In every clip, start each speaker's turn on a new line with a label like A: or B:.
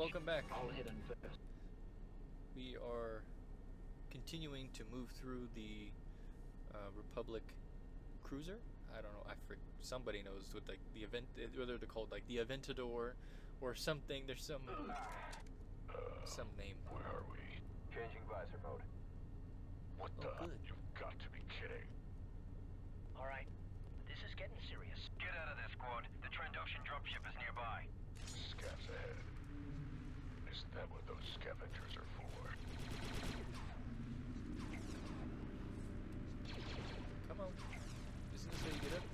A: welcome back.
B: I'll hit him first.
A: We are continuing to move through the uh, Republic cruiser. I don't know. I for somebody knows what like the event whether they're called like the Aventador or something. There's some uh, some name.
C: Where are we?
D: Changing visor mode.
C: What
A: Oh,
C: the?
A: good.
C: You've got to be kidding.
B: All right. This is getting serious.
D: Get out of there, squad. The Trandoshan dropship is nearby.
C: Scavs ahead. Isn't that what those scavengers are for?
A: Come on. Isn't this how you get up?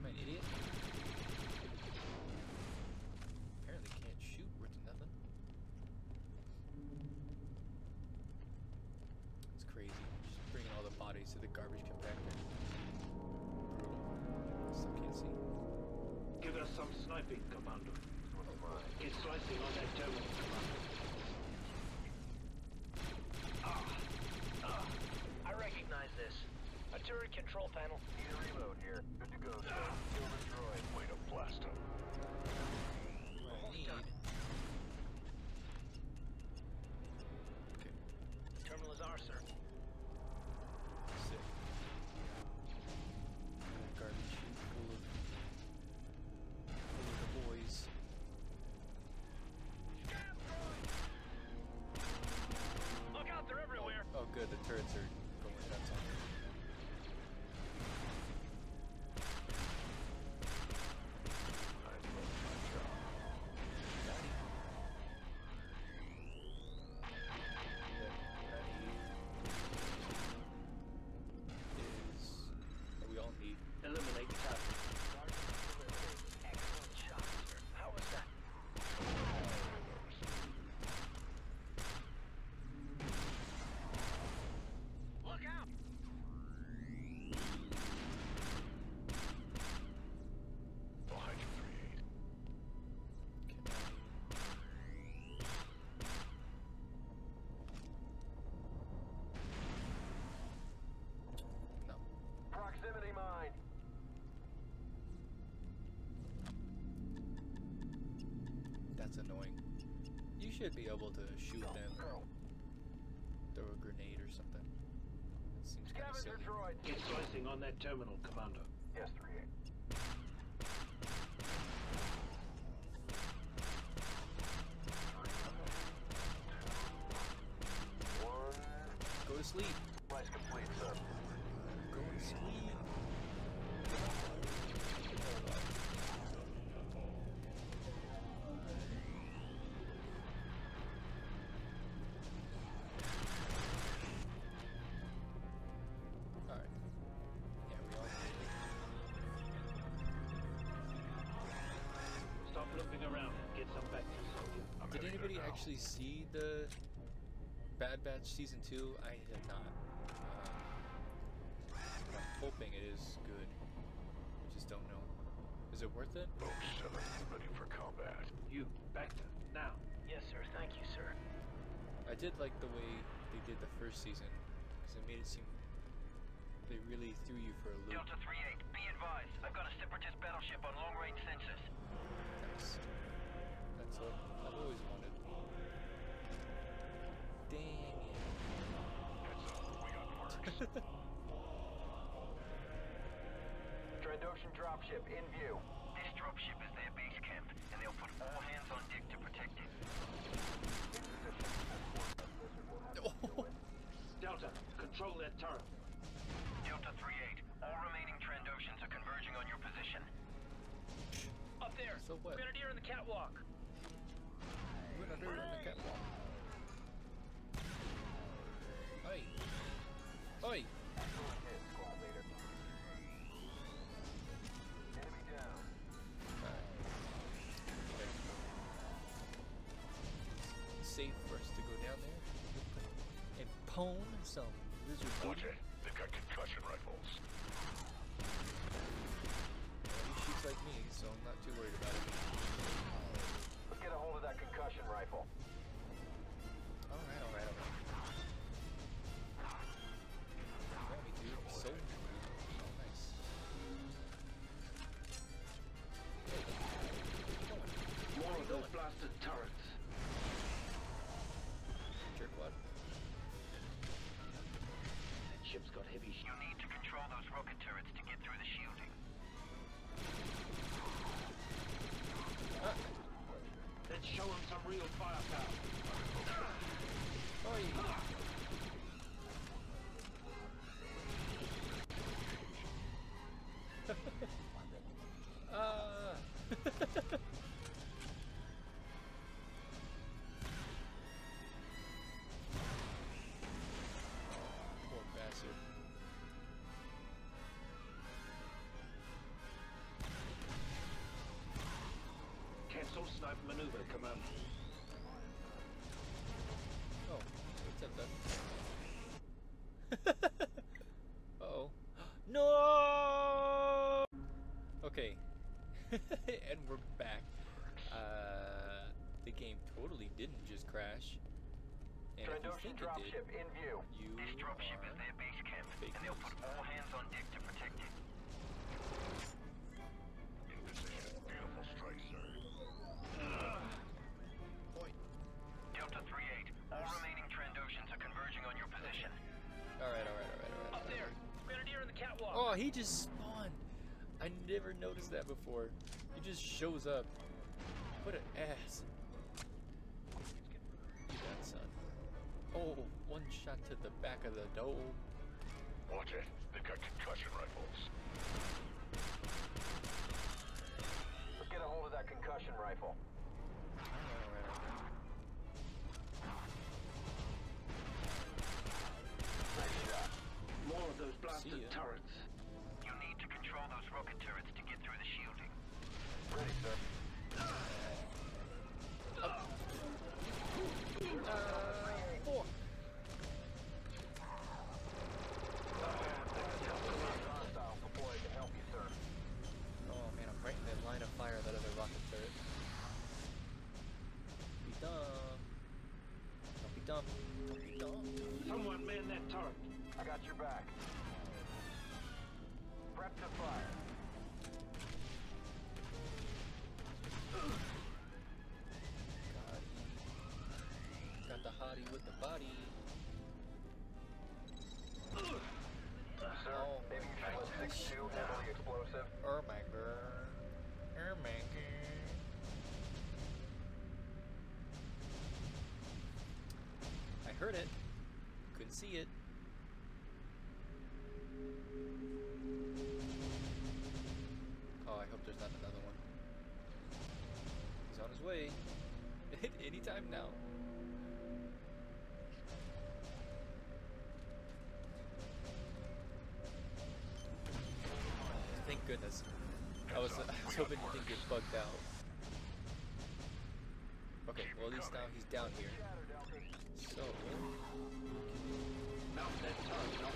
A: Am I an idiot? Apparently can't shoot worth nothing. It's crazy. Just bringing all the to the garbage compactor. Brutal. Still can't see.
B: Give us some sniping, Commander. Get slicing on that terminal,
A: That's annoying. You should be able to shoot them. Throw a grenade or something. It seems kind of silly.
D: droid.
B: Get slicing on that terminal, Commander.
D: Yes, 3-8.
A: Go to sleep. Anybody actually see the Bad Batch season two? I have not. Um, but I'm hoping it is good. I just don't know. Is it worth it?
C: Boat 7, ready for combat.
B: You, Bacta, now. Yes, sir. Thank you, sir.
A: I did like the way they did the first season because it made it seem they really threw you for a loop.
D: Delta 3-8, be advised. I've got a separatist battleship on long-range sensors.
A: Nice. That's what I've always wanted. Dang it.
C: Heads up, we got marks.
D: Trandoshan dropship in view. This dropship is their base camp, and they'll put all hands on deck to protect it.
A: Oh,
B: Delta, control that turret.
D: Delta 3-8, all remaining Trandoshans are converging on your position.
B: Up there.
A: So what?
B: Grenadier in the catwalk.
A: Not in the catwalk. Oi. Oi.
D: Excellent hit, squad leader. Enemy down.
A: Safe for us to go down there and pwn some lizard
C: Watch it. They've got concussion rifles.
A: He shoots like me, so I'm not too worried about it
D: get a hold of that concussion rifle.
A: All right, all right, all right. So oh, nice.
B: More of those blasted
E: turrets.
A: Jerk what?
E: That ship's got heavy. You
D: need to control those rocket turrets to get through the shielding.
B: Let's show them some real firepower.
A: oi.
B: Cancel sniper maneuver, Commander.
A: Oh, what's up, Doug? Uh-oh. no! Okay. and we're back. Uh, the game totally didn't just crash. And if you
D: Trandoshan
A: think it did,
D: dropship in view.
A: you
D: This dropship is their base camp, and they'll put all hands
A: he just spawned. I never noticed that before. He just shows up. What an ass. You that son. Oh, one shot to the back of the dome.
C: Watch it. They've got concussion rifles.
D: Let's get a hold of that concussion rifle.
A: With the body.
D: Sir,
A: Oh
D: maybe you should let
A: gosh.
D: 6-2 handle the explosive.
A: My god. I heard it. Couldn't see it. Oh, I hope there's not another one. He's on his way. Anytime now. Goodness. I was, I was hoping he didn't get bugged out. Okay, well at least now he's down here. So,
B: Mount that turret. Mount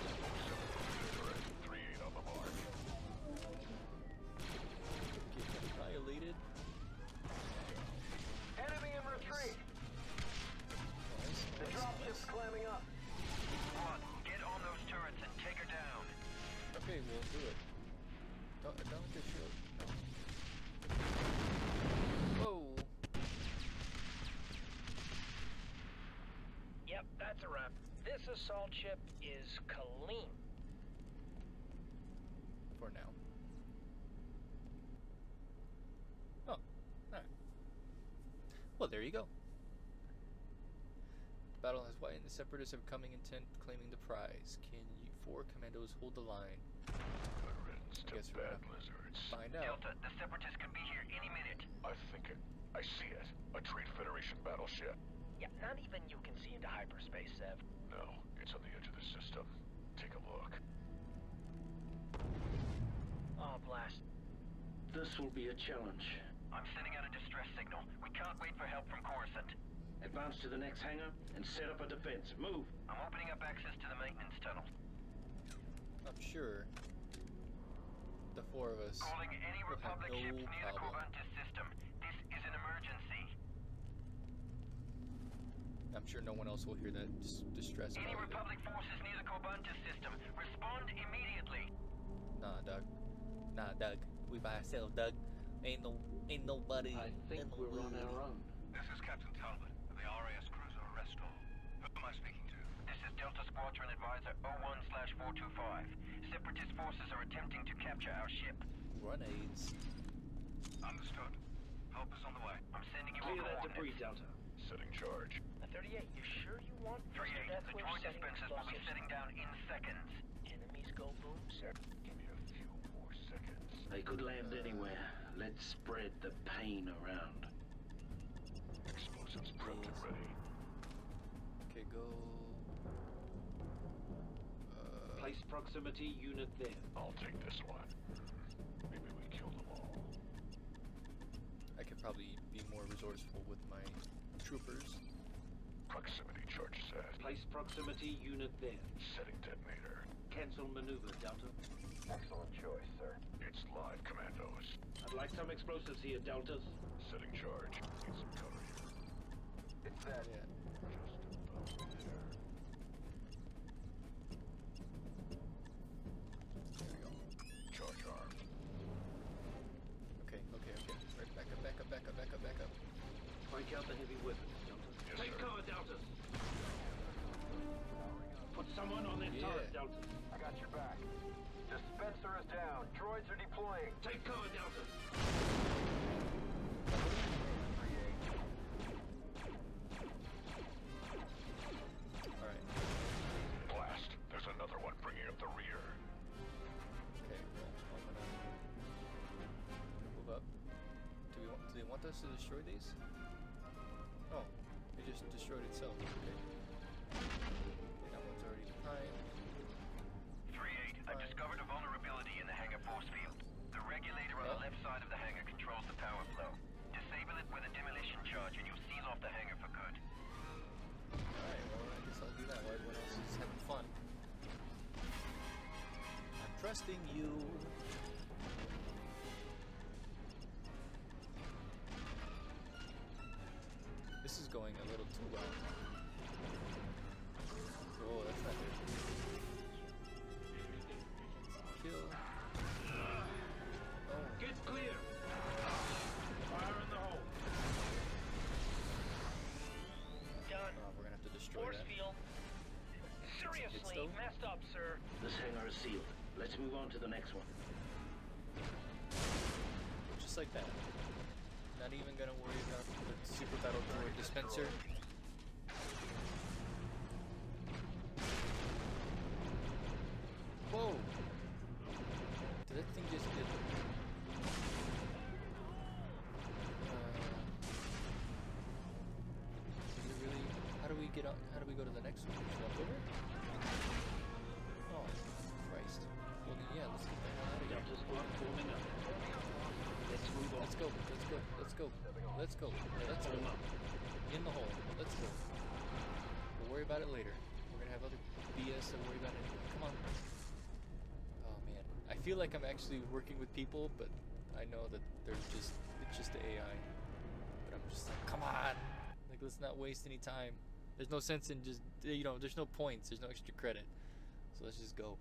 C: Three eight on the mark.
A: get him annihilated.
D: Enemy in retreat.
A: Nice,
D: The
A: nice,
D: dropship's
A: nice.
D: climbing up. One, get on those turrets and take her down.
A: Okay, we'll do it. Don't, don't get shield. No. Whoa.
E: Yep, that's a wrap. This assault ship is clean.
A: For now. Oh, alright. Well, there you go. The battle has widened. The separatists are coming intent, claiming the prize. Can you four commandos hold the line?
C: Good riddance to
A: Guess we're gonna
C: lizards.
A: Find out.
D: Delta, the separatists could be here any minute.
C: I think it. I see it. A Trade Federation battleship.
E: Yeah, not even you can see into hyperspace, Sev.
C: No, it's on the edge of the system. Take a look.
E: Oh, blast.
B: This will be a challenge.
D: I'm sending out a distress signal. We can't wait for help from Coruscant.
B: Advance to the next hangar and set up a defense. Move.
D: I'm opening up access to the maintenance tunnel.
A: I'm sure the four of us
D: Calling any
A: will
D: Republic
A: no
D: ships near the
A: problem.
D: Corvantis system. This is an emergency.
A: I'm sure no one else will hear that dis- distress
D: Any
A: call either.
D: Forces near the Corvantis system, respond immediately.
A: Nah, Doug. Nah, Doug. We by ourselves, Doug. Ain't no, ain't nobody.
B: I think
A: in
B: we're on our own.
D: This is Captain Talbot of the RAS cruiser Restore. Who am I speaking to? This is Delta Squadron Advisor 01 slash 425. Separatist forces are attempting to capture our ship.
A: Grenades.
D: Understood. Help is on the way. I'm sending you
E: Clear
D: a
E: that debris, Delta.
C: Setting charge.
E: Uh, 38, you sure you want
D: 38.
E: That's
D: The
E: where
D: droid
E: setting
D: dispensers will be
E: explosives.
D: setting down in seconds.
E: Enemies go boom, sir.
C: Give me a few more seconds.
F: They could land anywhere. Let's spread the pain around.
C: Explosives prepped and ready.
A: Okay, go.
E: Place proximity unit there.
C: I'll take this one. Maybe we kill them all.
A: I could probably be more resourceful with my troopers.
C: Proximity charge set.
E: Place proximity unit there.
C: Setting detonator.
E: Cancel maneuver, Delta.
D: Excellent choice, sir.
C: It's live, commandos.
E: I'd like some explosives here, Deltas.
C: Setting charge. Need some cover here.
D: It's that.
A: Yeah.
C: Just about there.
A: There back up, back up, back up.
E: Break out the heavy weapons, Delta.
C: Yes,
E: Take
C: sir.
E: cover, Deltas. Put someone on that
A: Yeah.
E: turret, Deltas.
D: I got your back. Dispenser is down. Droids are deploying.
E: Take cover, Deltas.
A: We want? Do they want us to destroy these? Oh, it just destroyed itself. Okay. Okay, that one's already behind.
D: 3-8, I've discovered a vulnerability in the hangar force field. The regulator on the
A: Oh.
D: left side of the hangar controls the power flow. Disable it with a demolition charge and you'll seal off the hangar for good.
A: Alright, well, I guess I'll do that while everyone else is having fun. I'm trusting you.
B: Seriously,
A: still-
B: messed up, sir.
F: This hangar is sealed. Let's move on to the next one.
A: Just like that. Not even gonna worry about the super battle droid dispenser. Whoa! Did that thing just get? Uh, is it really? How do we get on? How do we go to the next one? Let's go, let's go, let's go. In the hole, let's go. We'll worry about it later. We're gonna have other BS to worry about anyway. Come on. Oh man, I feel like I'm actually working with people, but I know that they're just, it's just the AI. But I'm just like, come on! Like, let's not waste any time. There's no sense in just, you know, there's no points, there's no extra credit. So let's just go.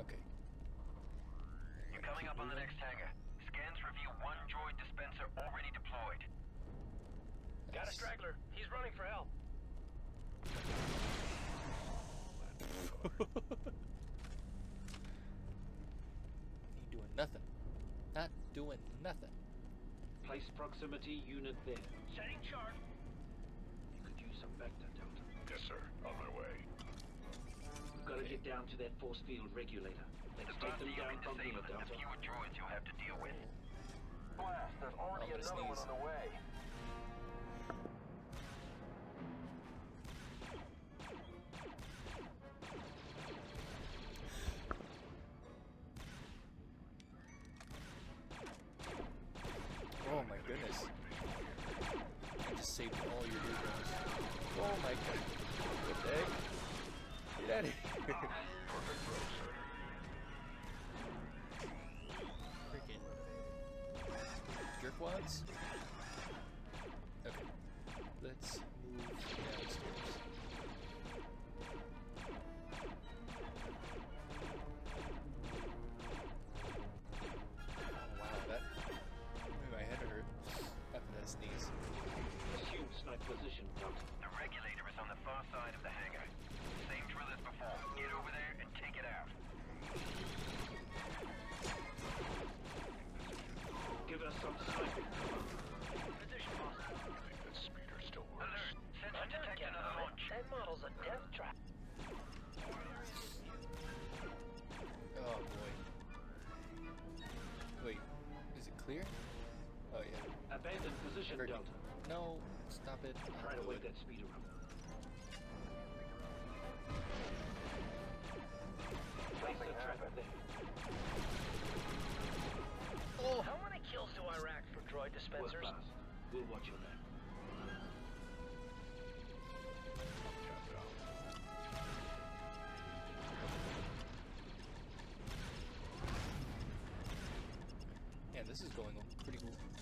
A: Okay.
D: You're coming up on the next hangar. Scans reveal one droid dispenser already deployed.
B: Got a straggler. He's running for help.
A: Ain't doing nothing. Not doing nothing.
E: Place proximity unit there.
B: Setting chart.
E: You could use some vector, Delta.
C: Yes, sir. On my way.
E: We've got to get down to that force field regulator. Let's take them down
D: can
E: from here,
D: disable it, the fewer droids you'll have to deal with. Blast, there's already
A: I'm gonna
D: another one
A: sneeze.
D: on the way.
A: Oh my goodness. I just saved all your neurons. Oh my god. What the heck? Get out of here. jerkwads? I think that speeder still works. Launch. That model's a
E: death
A: trap.
E: Oh
A: boy.
E: Wait, is
A: it
E: clear? Oh yeah. Abandoned position, Delta. No,
A: stop
B: it. Try to wait that speeder around. Rack for droid
E: Work
B: dispensers?
E: We'll watch your back.
A: Yeah, this is going pretty good. Pretty good.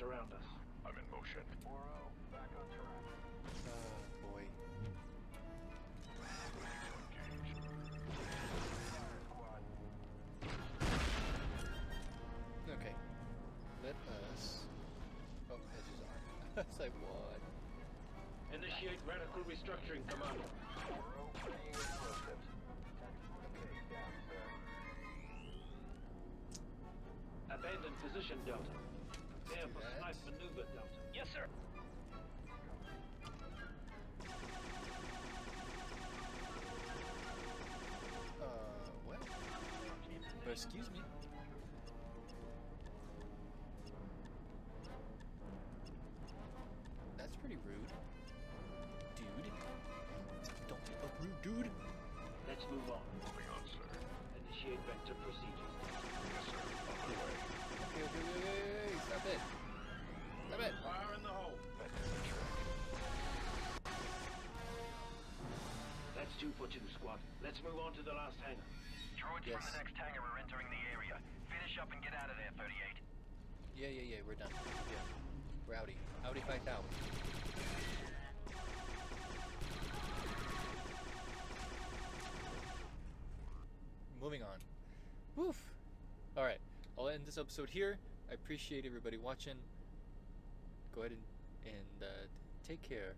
E: Surround us.
C: I'm in motion.
A: Oh, boy. Okay. Let us... Oh, hedges on. it's like, what?
E: Initiate radical restructuring, Commander. Abandon position, Delta. Prepare for snipe maneuver, Delta.
B: Yes, sir.
A: Uh, what? Uh, excuse me. That's pretty rude. Dude. Don't be a rude dude.
E: Let's move on.
C: Moving on, sir.
E: Initiate vector procedures. Two for two, squad. Let's move on to the last hangar.
D: Droids
A: Yes.
D: from the next hangar are entering the area. Finish up and get out of there, 38.
A: Yeah, yeah, yeah, we're done. Yeah. We're outie. Outie 5000. Moving on. Woof! Alright, I'll end this episode here. I appreciate everybody watching. Go ahead and, and uh, take care.